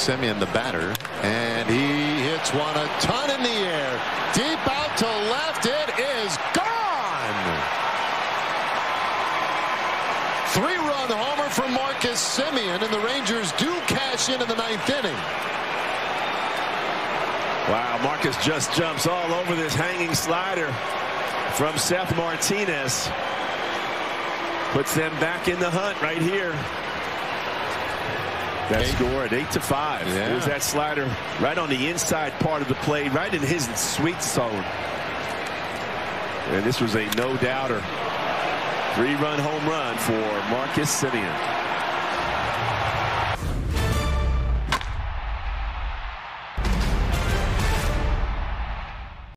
Semien, the batter, and he hits one a ton in the air. Deep out to left. It is gone. Three-run homer for Marcus Semien, and the Rangers do cash in in the ninth inning. Wow, Marcus just jumps all over this hanging slider from Seth Martinez. Puts them back in the hunt right here. That Eight. score at 8 to 5. Yeah. There's that slider right on the inside part of the plate, right in his sweet zone. And this was a no doubter. Three run home run for Marcus Semien.